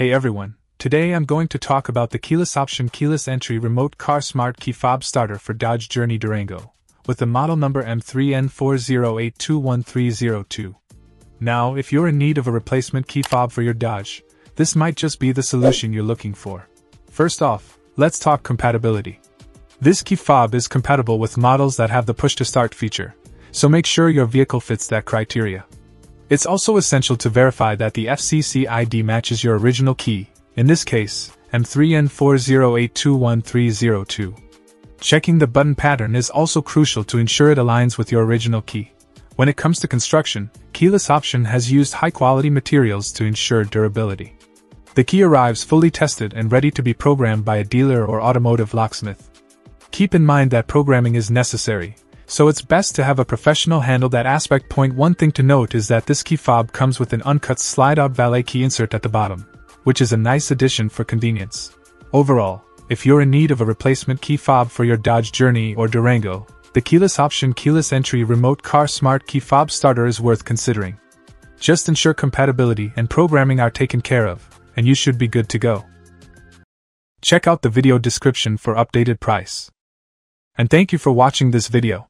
Hey everyone, today I'm going to talk about the keyless option keyless entry remote car smart key fob starter for Dodge Journey Durango, with the model number M3N40821302. Now, if you're in need of a replacement key fob for your Dodge, this might just be the solution you're looking for. First off, let's talk compatibility. This key fob is compatible with models that have the push to start feature, so make sure your vehicle fits that criteria. It's also essential to verify that the FCC ID matches your original key, in this case, M3N40821302. Checking the button pattern is also crucial to ensure it aligns with your original key. When it comes to construction, Keyless Option has used high quality materials to ensure durability. The key arrives fully tested and ready to be programmed by a dealer or automotive locksmith. Keep in mind that programming is necessary, so it's best to have a professional handle that aspect. Point one thing to note is that this key fob comes with an uncut slide out valet key insert at the bottom, which is a nice addition for convenience. Overall, if you're in need of a replacement key fob for your Dodge Journey or Durango, the keyless option keyless entry remote car smart key fob starter is worth considering. Just ensure compatibility and programming are taken care of, and you should be good to go. Check out the video description for updated price. And thank you for watching this video.